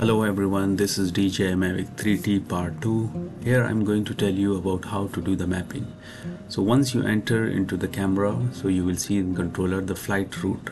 Hello everyone, this is DJI Mavic 3T part 2. Here I'm going to tell you about how to do the mapping. So once you enter into the camera, so you will see in controller the flight route.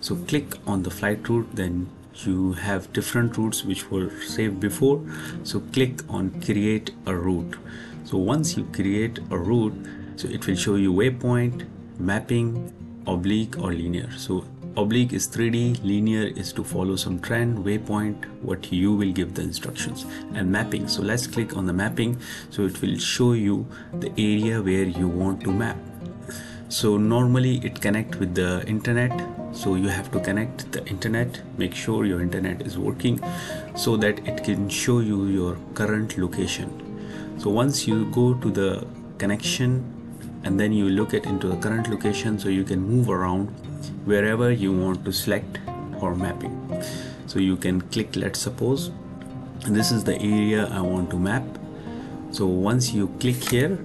So click on the flight route, then you have different routes which were saved before. So click on create a route. So once you create a route, so it will show you waypoint, mapping, oblique or linear. So oblique is 3d linear is to follow some trend waypoint what you will give the instructions and mapping. So let's click on the mapping. So it will show you the area where you want to map. So normally it connect with the internet. So you have to connect the internet make sure your internet is working so that it can show you your current location. So once you go to the connection and then you look at into the current location so you can move around wherever you want to select or mapping. So you can click let's suppose this is the area I want to map. So once you click here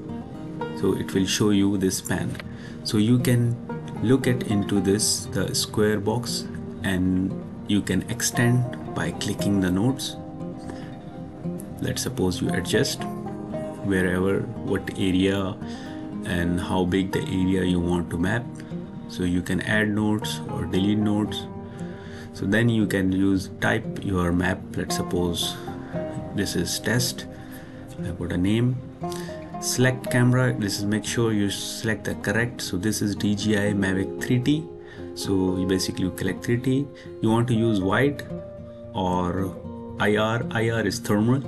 so it will show you this span. So you can look at into this the square box and you can extend by clicking the nodes. Let's suppose you adjust wherever what area and how big the area you want to map. So you can add nodes or delete nodes. So then you can use type your map. Let's suppose this is test. I put a name. Select camera. This is make sure you select the correct. So this is DJI Mavic 3T so you basically select 3T you want to use white or IR IR is thermal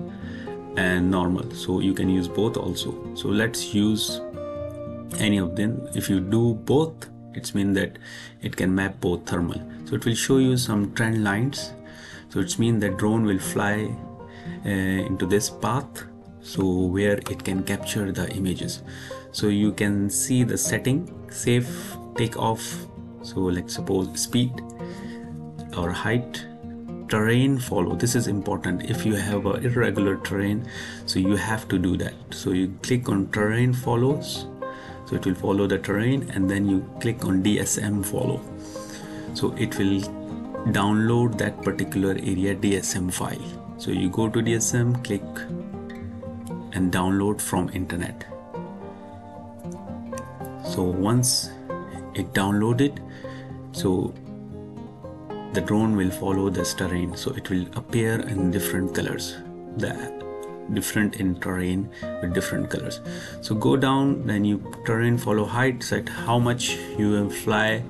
and normal. So you can use both also. So let's use any of them. If you do both it's mean that it can map both thermal. So it will show you some trend lines. So it's mean that drone will fly uh, into this path so where it can capture the images. So you can see the setting safe takeoff so let's suppose speed or height terrain follow. This is important. If you have a irregular terrain so you have to do that. So you click on terrain follows so it will follow the terrain and then you click on DSM follow. So it will download that particular area DSM file. So you go to DSM click and download from internet. So once it downloaded so the drone will follow this terrain. So it will appear in different colors. The different in terrain with different colors. So go down then you terrain follow height set how much you will fly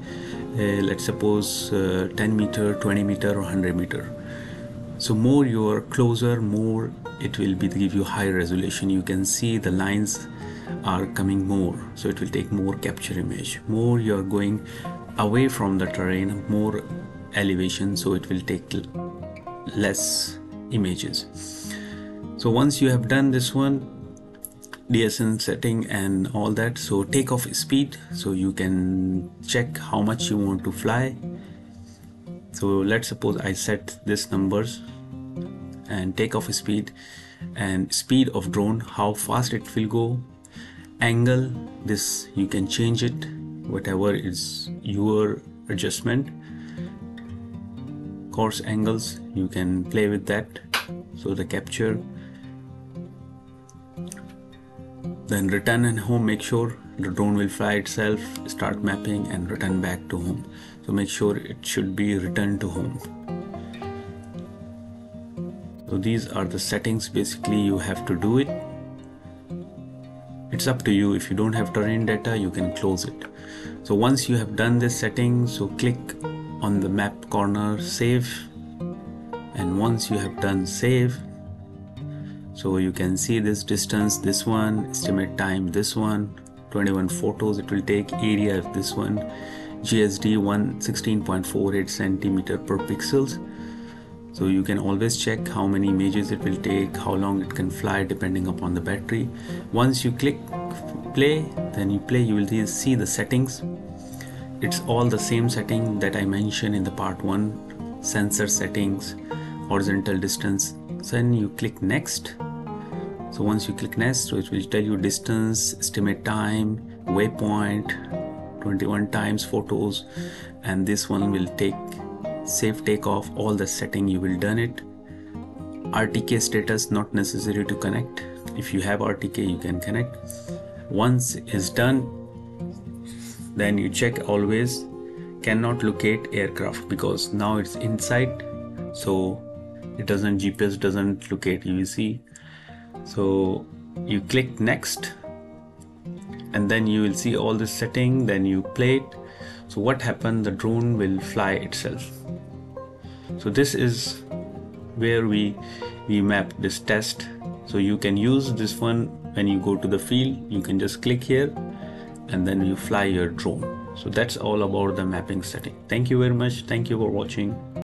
uh, let's suppose uh, 10 meter 20 meter or 100 meter. So more you are closer more it will be give you high resolution. You can see the lines are coming more so it will take more capture image. More you are going away from the terrain more elevation so it will take less images so once you have done this one DSM setting and all that so takeoff speed so you can check how much you want to fly. So let's suppose I set this numbers and takeoff speed and speed of drone how fast it will go. Angle this you can change it whatever is your adjustment. Course angles you can play with that. So the capture then return and home make sure the drone will fly itself start mapping and return back to home. So make sure it should be returned to home. So these are the settings basically you have to do it. It's up to you. If you don't have terrain data you can close it. So once you have done this setting so click on the map corner save. And once you have done save so you can see this distance this one estimate time this one 21 photos it will take area of this one GSD 116.48 centimeter per pixels. So you can always check how many images it will take how long it can fly depending upon the battery. Once you click play then you play you will see the settings. It's all the same setting that I mentioned in the part 1 sensor settings horizontal distance. Then you click next so once you click next so it will tell you distance estimate time waypoint 21 times photos and this one will take safe takeoff all the setting you will done it. RTK status not necessary to connect. If you have RTK you can connect. Once is done then you check always cannot locate aircraft because now it's inside. So it doesn't GPS doesn't locate UVC so you click next and then you will see all this setting then you play it. So what happened? The drone will fly itself. So this is where we we map this test. So you can use this one when you go to the field. You can just click here and then you fly your drone. So that's all about the mapping setting. Thank you very much. Thank you for watching